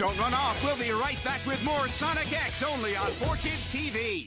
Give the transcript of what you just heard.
Don't run off. We'll be right back with more Sonic X only on 4Kids TV.